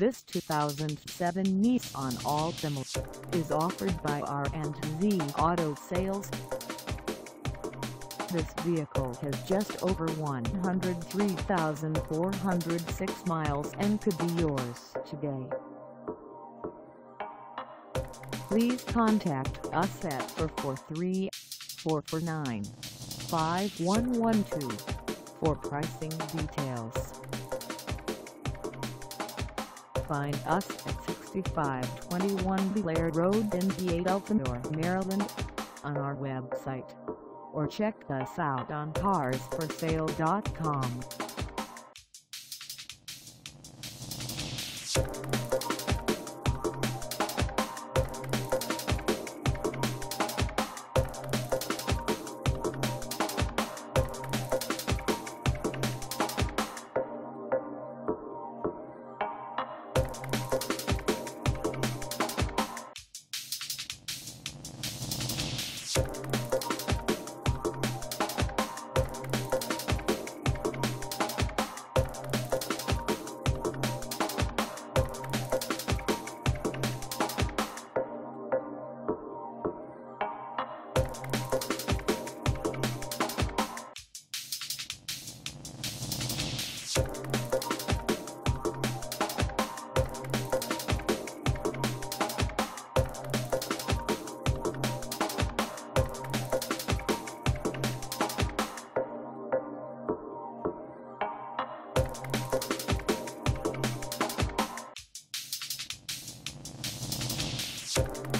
This 2007 Nissan Altima is offered by R&Z Auto Sales. This vehicle has just over 103,406 miles and could be yours today. Please contact us at 443-449-5112 for pricing details. Find us at 6521 Belair Road in Viade, Elsinore, Maryland on our website or check us out on carsforsale.com. Thank